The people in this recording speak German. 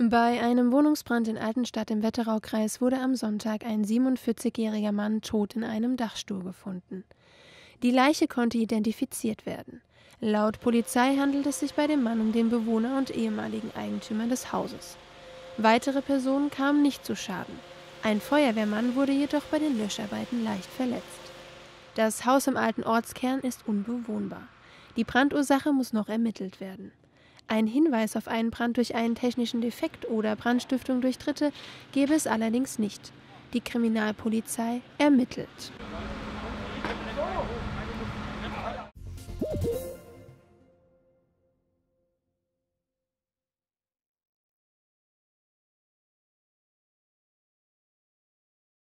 Bei einem Wohnungsbrand in Altenstadt im Wetteraukreis wurde am Sonntag ein 47-jähriger Mann tot in einem Dachstuhl gefunden. Die Leiche konnte identifiziert werden. Laut Polizei handelt es sich bei dem Mann um den Bewohner und ehemaligen Eigentümer des Hauses. Weitere Personen kamen nicht zu Schaden. Ein Feuerwehrmann wurde jedoch bei den Löscharbeiten leicht verletzt. Das Haus im alten Ortskern ist unbewohnbar. Die Brandursache muss noch ermittelt werden. Ein Hinweis auf einen Brand durch einen technischen Defekt oder Brandstiftung durch Dritte gäbe es allerdings nicht. Die Kriminalpolizei ermittelt.